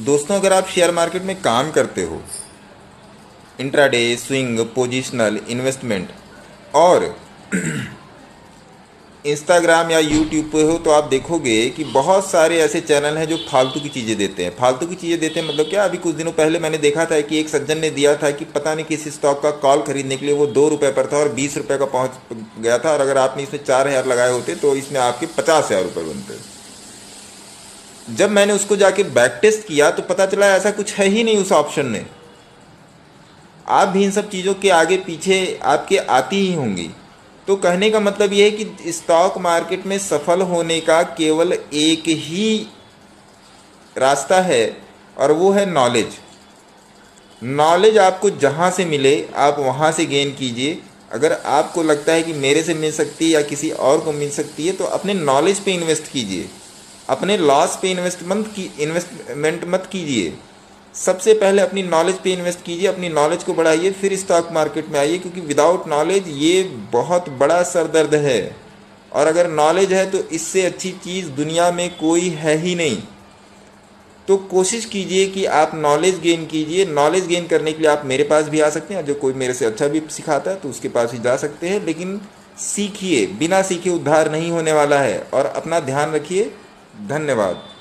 दोस्तों, अगर आप शेयर मार्केट में काम करते हो इंट्राडे स्विंग पोजिशनल इन्वेस्टमेंट और इंस्टाग्राम या यूट्यूब पे हो तो आप देखोगे कि बहुत सारे ऐसे चैनल हैं जो फालतू की चीज़ें देते हैं। फालतू की चीज़ें देते हैं मतलब क्या? अभी कुछ दिनों पहले मैंने देखा था कि एक सज्जन ने दिया था कि पता नहीं किस स्टॉक का कॉल खरीदने के लिए वो दो रुपये पर था और बीस रुपये का पहुँच गया था और अगर आपने इसमें चार हज़ार लगाए होते तो इसमें आपके पचास हज़ार रुपये बनते। जब मैंने उसको जाके बैक टेस्ट किया तो पता चला ऐसा कुछ है ही नहीं उस ऑप्शन में। आप भी इन सब चीज़ों के आगे पीछे आपके आती ही होंगी। तो कहने का मतलब ये है कि स्टॉक मार्केट में सफल होने का केवल एक ही रास्ता है, और वो है नॉलेज नॉलेज आपको जहाँ से मिले, आप वहाँ से गेन कीजिए। अगर आपको लगता है कि मेरे से मिल सकती है या किसी और को मिल सकती है तो अपने नॉलेज पे इन्वेस्ट कीजिए। अपने लॉस पे इन्वेस्टमेंट की इन्वेस्टमेंट मत कीजिए। सबसे पहले अपनी नॉलेज पे इन्वेस्ट कीजिए, अपनी नॉलेज को बढ़ाइए, फिर स्टॉक मार्केट में आइए, क्योंकि विदाउट नॉलेज ये बहुत बड़ा सरदर्द है। और अगर नॉलेज है तो इससे अच्छी चीज़ दुनिया में कोई है ही नहीं। तो कोशिश कीजिए कि आप नॉलेज गेन कीजिए। नॉलेज गेन करने के लिए आप मेरे पास भी आ सकते हैं। जो कोई मेरे से अच्छा भी सिखाता है तो उसके पास ही जा सकते हैं। लेकिन सीखिए, बिना सीखे उद्धार नहीं होने वाला है। और अपना ध्यान रखिए धन्यवाद।